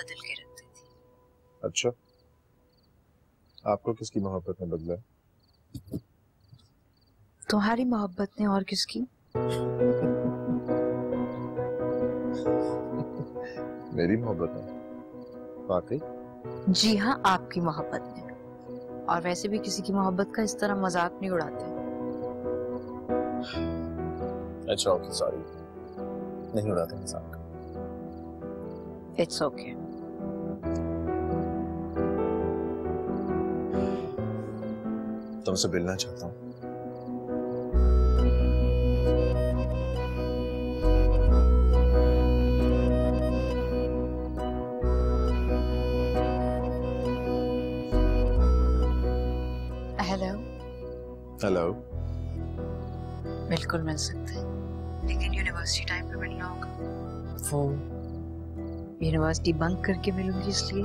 बदल के रख देती अच्छा। आपको किसकी मोहब्बत ने बदला तुम्हारी मोहब्बत ने और किसकी? मेरी मोहब्बत ने वाकई? जी हाँ आपकी मोहब्बत ने। और वैसे भी किसी की मोहब्बत का इस तरह मज़ाक नहीं उड़ाते। अच्छा ओके सॉरी नहीं उड़ाते मज़ाक इट्स ओके तुमसे मिलना चाहता हूँ। हेलो हेलो बिल्कुल मिल सकते हैं। लेकिन यूनिवर्सिटी टाइम पे मिलना होगा वो यूनिवर्सिटी बंक करके मिलूँगी इसलिए।